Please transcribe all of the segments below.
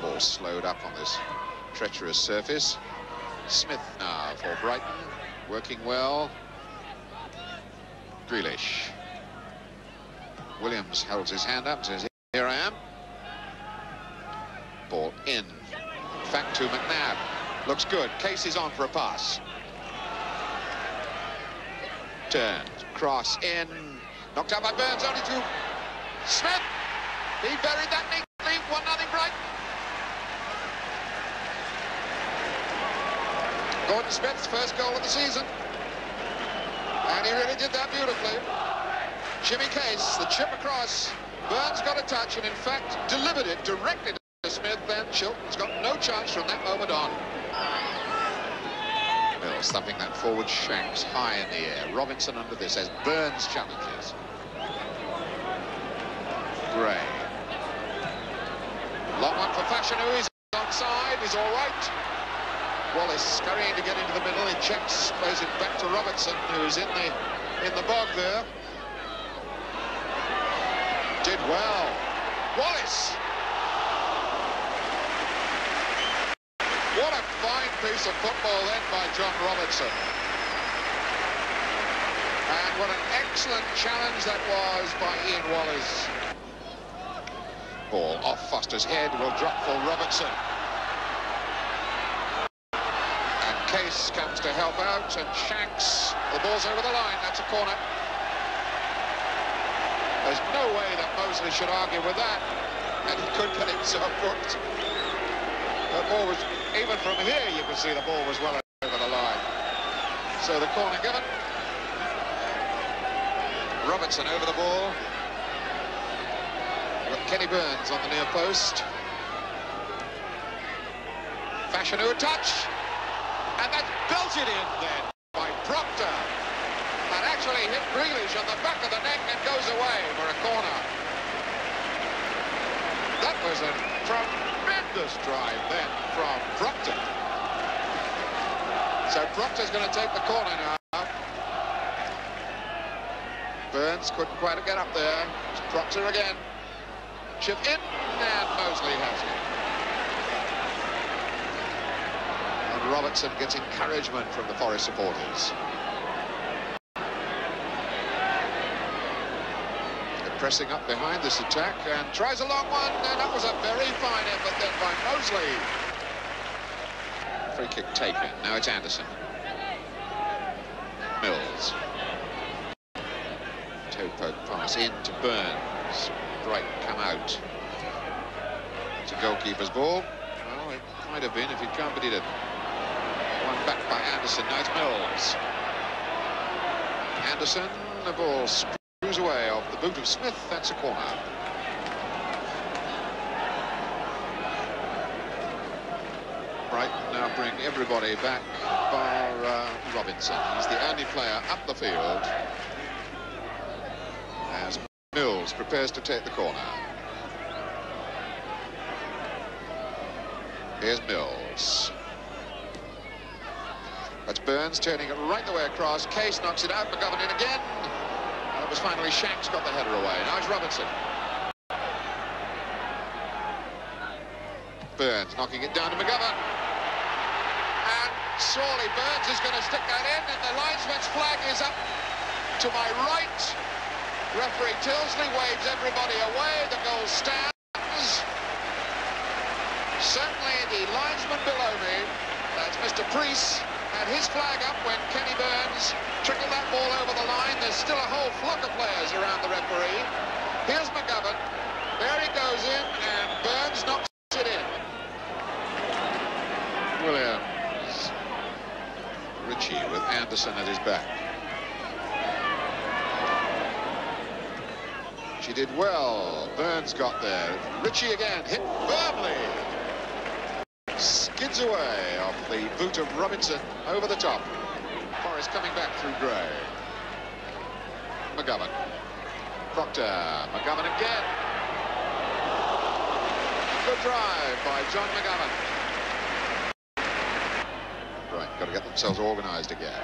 Ball slowed up on this treacherous surface. Smith now for Brighton, working well. Grealish. Williams holds his hand up, says, here I am. Ball in. Back to McNab. Looks good. Case is on for a pass. Turned. Cross in. Knocked out by Burns, only to Smith. He buried that neatly. Gordon Smith's first goal of the season. And he really did that beautifully. Jimmy Case, the chip across. Burns got a touch and, in fact, delivered it directly to Smith. Then Shilton's got no chance from that moment on. Mills thumping that forward shanks high in the air. Robinson under this as Burns challenges. Gray. Long one for Fashanu, who is onside. He's all right. Wallace scurrying to get into the middle. He checks, plays it back to Robertson, who's in the in the bog there. Did well. Wallace. What a fine piece of football then by John Robertson. And what an excellent challenge that was by Ian Wallace. Ball off Foster's head will drop for Robertson. And Case comes to help out and Shanks. The ball's over the line. That's a corner. There's no way that Moseley should argue with that. And he could get himself booked. The ball was, even from here, you could see the ball was well over the line. So the corner given. Robertson over the ball. Kenny Burns on the near post. Fashanu a touch. And that's belted in then by Proctor. And actually hit Grealish on the back of the neck and goes away for a corner. That was a tremendous drive then from Proctor. So Proctor's going to take the corner now. Burns couldn't quite get up there. It's Proctor again. Chip in, and Moseley has it. And Robertson gets encouragement from the Forest supporters. They're pressing up behind this attack and tries a long one, and that was a very fine effort then by Moseley. Free kick taken. Now it's Anderson. Mills. Toe poke pass in to Burns. Brighton come out. It's a goalkeeper's ball. Well, it might have been if he'd come, but he didn't. Back by Anderson. Now it's Mills. Anderson, the ball screws away off the boot of Smith. That's a corner. Brighton now bring everybody back bar uh, Robinson. He's the only player up the field as Mills prepares to take the corner. Here's Mills. That's Burns turning it right the way across. Case knocks it out. McGovern in again. And it was finally Shanks got the header away. Now it's Robinson. Burns knocking it down to McGovern. And surely Burns is going to stick that in. And the linesman's flag is up to my right. Referee Tilsley waves everybody away. The goal stands. Certainly the linesman below me, that's Mr. Priest, had his flag up when Kenny Burns trickled that ball over the line. There's still a whole flock of players around the referee. Here's McGovern. There he goes in, and Burns knocks it in. Williams. Ritchie with Anderson at his back. She did well. Burns got there. Ritchie again, hit firmly. Skids away off the boot of Robinson over the top. Forest coming back through Gray. McGovern. Proctor. McGovern again. Good drive by John McGovern. Right, got to get themselves organised again.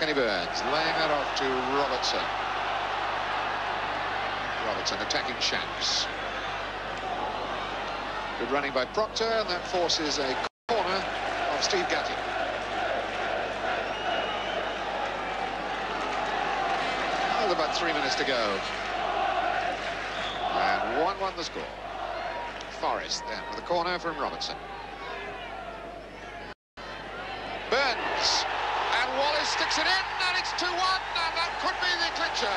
Kenny Burns laying that off to Robertson. Robertson attacking Shanks. Good running by Proctor, and that forces a corner of Steve Gatting. Oh, about three minutes to go. And 1-1 the score. Forest then with a corner from Robertson. Burns. And Wallace sticks it in, and it's 2-1, and that could be the clincher.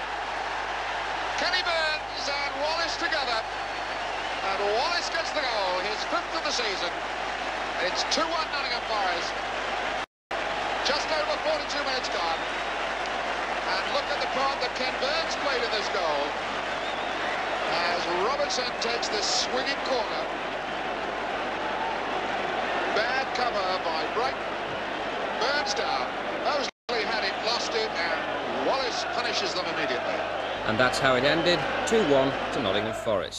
Kenny Burns and Wallace together. And Wallace gets the goal, his fifth of the season. It's 2-1 Nottingham Forest. Just over 42 minutes gone. And look at the part that Ken Burns played in this goal. As Robertson takes this swinging corner. Bad cover by Brighton. Burns down. Moseley had it, lost it, and Wallace punishes them immediately. And that's how it ended 2 1 to Nottingham Forest.